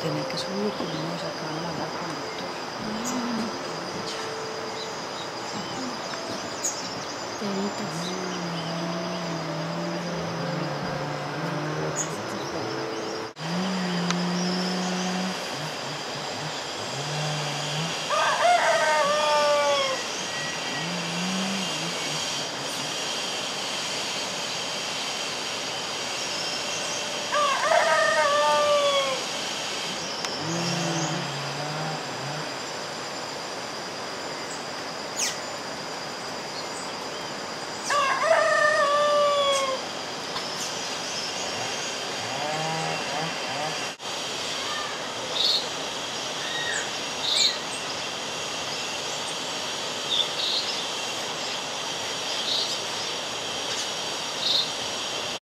tener que subir y no nos acaban de hablar con el doctor.